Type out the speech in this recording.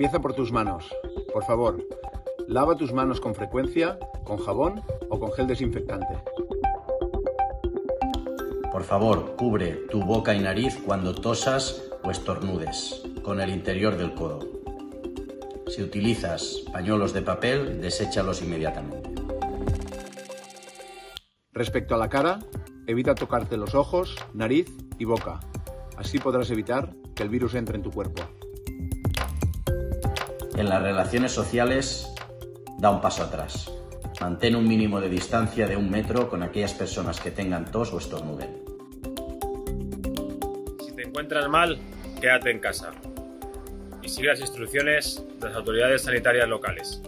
Empieza por tus manos. Por favor, lava tus manos con frecuencia, con jabón o con gel desinfectante. Por favor, cubre tu boca y nariz cuando tosas o estornudes con el interior del codo. Si utilizas pañuelos de papel, deséchalos inmediatamente. Respecto a la cara, evita tocarte los ojos, nariz y boca. Así podrás evitar que el virus entre en tu cuerpo. En las relaciones sociales, da un paso atrás. Mantén un mínimo de distancia de un metro con aquellas personas que tengan tos o estornuden. Si te encuentras mal, quédate en casa y sigue las instrucciones de las autoridades sanitarias locales.